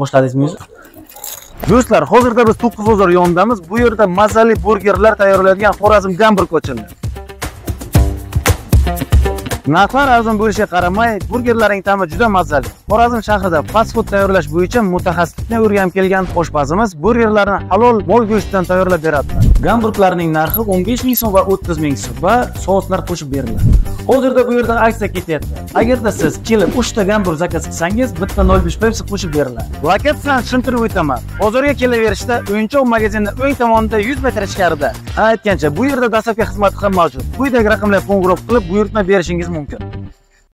boshladingizmi do'stlar hozirda biz to'qqiz bozor yonidamiz. Bu yerda mazali burgerlar tayyorlaydigan xorazm gamburg ochildi narxlar arzon bo'lishiga qaramay burgerlarning ta'mi juda mazali. Xorazm shahrida fast food tayyorlash bo'yicha mutaxassislikni o'rganib kelgan oshpazimiz burgerlarni halol mol go'shtidan tayyorlab beradilar gamburglarning narxi 15 ming so'm va 30 ming so'm va souslar qo'shib beriladi. Hozirda bu yerda aksiya ketyapti. Agarda siz kelib 3 ta gamburg zakaz qilsangiz bitta 05 pepsi qo'shib beriladi. Lokatsiyani tushuntirib o'taman. Bozorga kelaverishda o'yinchoq magazinni o'ng tomonida 100 metr ichkarida aytgancha bu yerda dastlabki xizmati ham mavjud. Quyidagi raqamlarga qo'ng'iroq qilib buyurtma berishingiz mumkin.